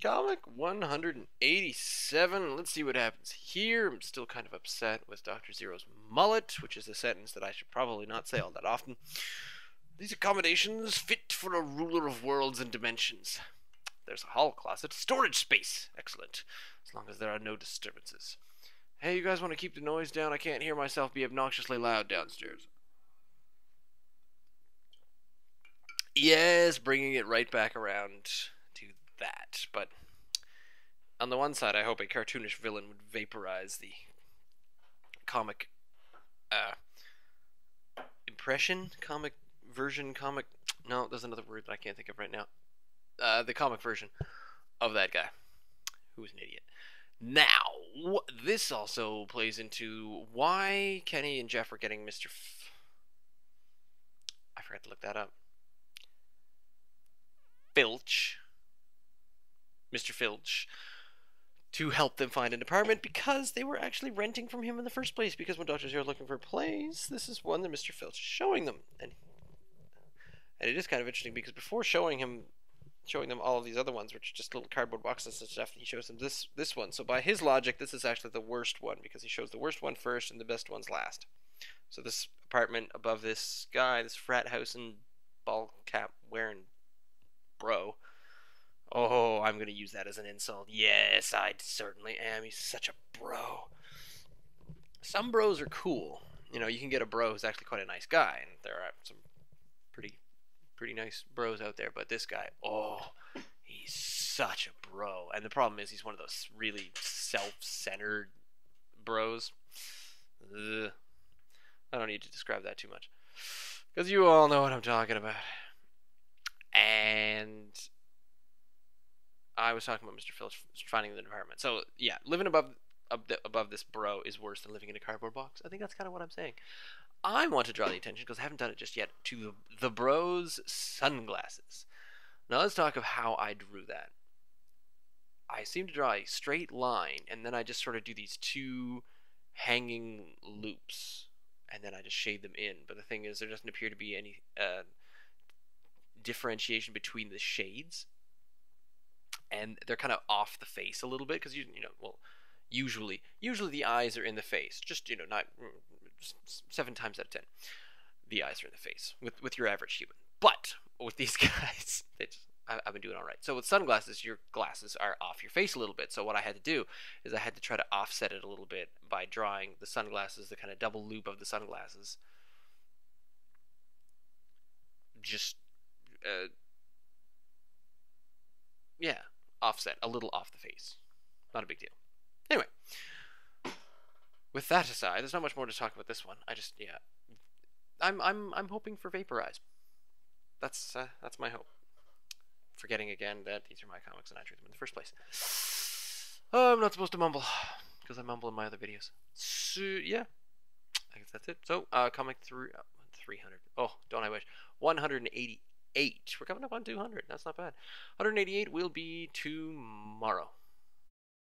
Comic 187. Let's see what happens here. I'm still kind of upset with Dr. Zero's mullet, which is a sentence that I should probably not say all that often. These accommodations fit for a ruler of worlds and dimensions. There's a hall closet. Storage space. Excellent. As long as there are no disturbances. Hey, you guys want to keep the noise down? I can't hear myself be obnoxiously loud downstairs. Yes, bringing it right back around that. But on the one side, I hope a cartoonish villain would vaporize the comic uh, impression, comic version, comic. No, there's another word that I can't think of right now. Uh, the comic version of that guy, who is an idiot. Now, this also plays into why Kenny and Jeff are getting Mr. F- I forgot to look that up. Filch, Mr. Filch, to help them find an apartment because they were actually renting from him in the first place. Because when Dr. Zero looking for a place, this is one that Mr. Filch is showing them. And, and it is kind of interesting because before showing him showing them all of these other ones, which are just little cardboard boxes and stuff. He shows them this this one. So by his logic, this is actually the worst one because he shows the worst one first and the best ones last. So this apartment above this guy, this frat house and ball cap wearing bro. Oh, I'm gonna use that as an insult. Yes, I certainly am. He's such a bro. Some bros are cool. You know, you can get a bro who's actually quite a nice guy, and there are some pretty pretty nice bros out there, but this guy, oh, he's such a bro. And the problem is he's one of those really self-centered bros. Ugh. I don't need to describe that too much. Because you all know what I'm talking about. And I was talking about Mr. Phillips finding the environment. So, yeah, living above above this bro is worse than living in a cardboard box. I think that's kind of what I'm saying. I want to draw the attention because I haven't done it just yet to the, bros sunglasses. Now let's talk of how I drew that. I seem to draw a straight line and then I just sort of do these two hanging loops and then I just shade them in. But the thing is, there doesn't appear to be any uh, differentiation between the shades, and they're kind of off the face a little bit because you you know well usually usually the eyes are in the face just you know not seven times out of ten the eyes are in the face with with your average human. But with these guys it's I, have been doing all right. So with sunglasses your glasses are off your face a little bit. So what i had to do is i had to try to offset it a little bit by drawing the sunglasses the kind of double loop of the sunglasses. Just uh, yeah offset a little off the face not a big deal anyway with that aside, there's not much more to talk about this one. I just yeah, I'm I'm I'm hoping for Vaporize. That's uh, that's my hope. Forgetting again that these are my comics and I drew them in the first place. Oh, I'm not supposed to mumble because I mumble in my other videos. So yeah, I guess that's it. So uh, comic through uh, 300. Oh, don't I wish 188. We're coming up on 200. That's not bad. 188 will be tomorrow.